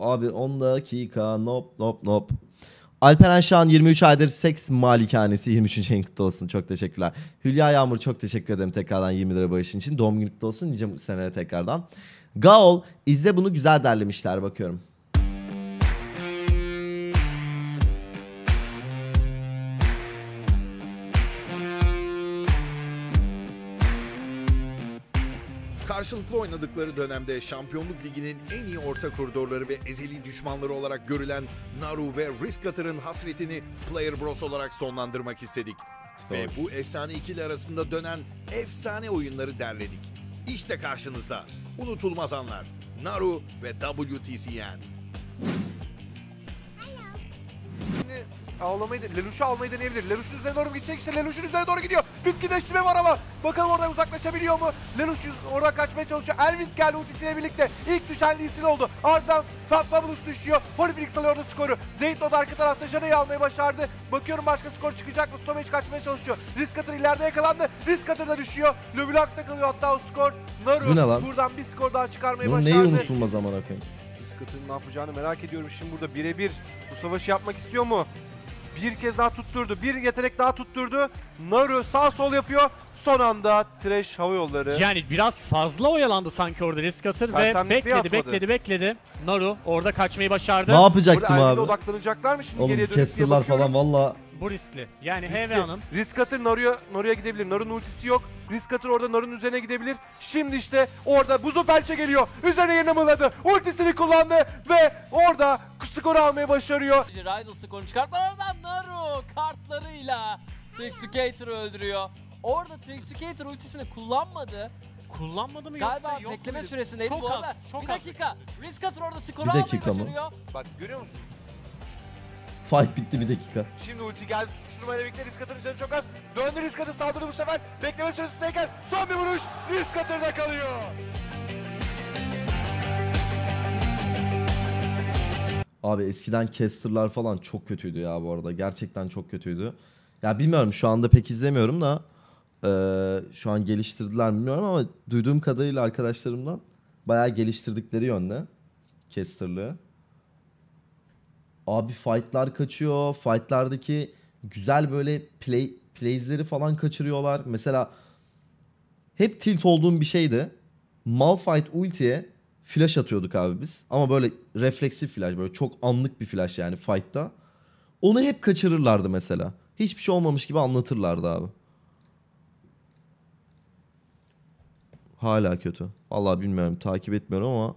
Abi 10 dakika nop nop nop. Alperen Şahan 23 aydır seks malikanesi 23. en kutlu olsun. Çok teşekkürler. Hülya Yağmur çok teşekkür ederim tekrardan 20 lira bağışın için. Doğum günü kutlu olsun nice senelere tekrardan. Gaol izle bunu güzel derlemişler bakıyorum. Karşılıklı oynadıkları dönemde Şampiyonluk Ligi'nin en iyi orta koridorları ve ezeli düşmanları olarak görülen Naru ve Riskatter'ın hasretini Player Bros olarak sonlandırmak istedik. Ve bu efsane ikili arasında dönen efsane oyunları derledik. İşte karşınızda unutulmaz anlar. Naru ve WTCN. Şimdi avlamayı da, Leluş'u almayı deneyebilir. Leluş'un üzerine doğru mu gidecek? İşte Leluş'un üzerine doğru gidiyor. Bitkileştirme var ama. Bakalım oradan uzaklaşabiliyor mu? Leluş oradan kaçmaya çalışıyor. Elvin geldi ultisiyle birlikte. İlk düşen Lee Sin oldu. Ardından Fat Fabulous düşüyor. Polyphenix alıyor orada skoru. Zeyt o da arka tarafta Jana'yı almayı başardı. Bakıyorum başka skor çıkacak mı? Stomage kaçmaya çalışıyor. Riskater ileride yakalandı. Riskater da düşüyor. Leblanc'ta kalıyor hatta o skor. Naru Bu ne lan? buradan bir skor daha çıkarmayı Bunun başardı. neyi unutulmaz amına koyayım. Riskat'ın ne yapacağını merak ediyorum. Şimdi burada birebir bu savaşı yapmak istiyor mu? Bir kez daha tutturdu. Bir yetenek daha tutturdu. Naru sağ sol yapıyor. Son anda Trash Hava Yolları. Yani biraz fazla oyalandı sanki orada risk atır ve Sersemlik bir bekledi atmadı. bekledi bekledi. Naru orada kaçmayı başardı. Ne Burada yapacaktım Elvin'e abi? odaklanacaklar mı şimdi Oğlum geriye dönüp diye bakıyorum. falan valla Bu riskli. Yani Riskli. HVA'nın Risk atır Naru'ya Naru'ya gidebilir. Naru'nun ultisi yok. Risk atır orada Naru'nun üzerine gidebilir. Şimdi işte orada buzu pençe geliyor. Üzerine yerine mıhladı. Ultisini kullandı ve orada skoru almayı başarıyor. Rydal skorunu çıkarttılar oradan Naru kartlarıyla Trixucator'ı öldürüyor. Orada Trixucator ultisini kullanmadı. kullanmadı mı Galiba yoksa yok bekleme muydu? süresindeydi Çok bu az, arada. çok bir az. dakika. Riskator orada skoru mı? başarıyor. Bak görüyor musun? Fight bitti bir dakika. Şimdi ulti geldi tutuşturmayla birlikte Riskatır'ın canı çok az. Döndü Riskatır saldırdı bu sefer. Bekleme süresindeyken son bir vuruş Riskatır'da kalıyor. Abi eskiden caster'lar falan çok kötüydü ya bu arada. Gerçekten çok kötüydü. Ya bilmiyorum şu anda pek izlemiyorum da eee, şu an geliştirdiler mi bilmiyorum ama duyduğum kadarıyla arkadaşlarımdan bayağı geliştirdikleri yönde caster'lığı. Abi fight'lar kaçıyor. Fight'lardaki güzel böyle play plays'leri falan kaçırıyorlar. Mesela hep tilt olduğum bir şeydi. Malphite ultiye flash atıyorduk abi biz. Ama böyle refleksif flash böyle çok anlık bir flash yani fight'ta. Onu hep kaçırırlardı mesela. Hiçbir şey olmamış gibi anlatırlardı abi. Hala kötü. Vallahi bilmiyorum takip etmiyorum ama